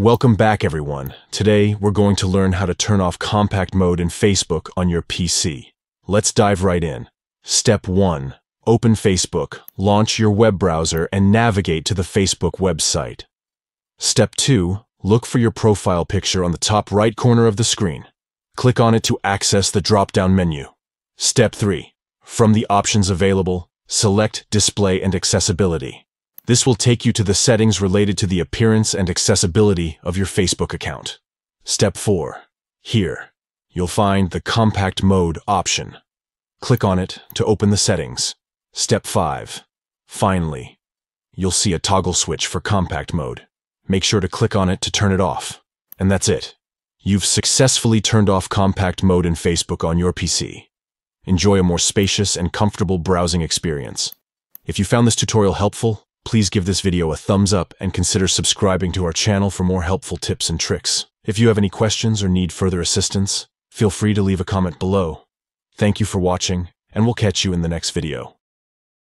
Welcome back, everyone. Today, we're going to learn how to turn off compact mode in Facebook on your PC. Let's dive right in. Step 1. Open Facebook, launch your web browser, and navigate to the Facebook website. Step 2. Look for your profile picture on the top right corner of the screen. Click on it to access the drop-down menu. Step 3. From the options available, select Display and Accessibility. This will take you to the settings related to the appearance and accessibility of your Facebook account. Step 4. Here, you'll find the Compact Mode option. Click on it to open the settings. Step 5. Finally, you'll see a toggle switch for Compact Mode. Make sure to click on it to turn it off. And that's it. You've successfully turned off Compact Mode in Facebook on your PC. Enjoy a more spacious and comfortable browsing experience. If you found this tutorial helpful, Please give this video a thumbs up and consider subscribing to our channel for more helpful tips and tricks. If you have any questions or need further assistance, feel free to leave a comment below. Thank you for watching, and we'll catch you in the next video.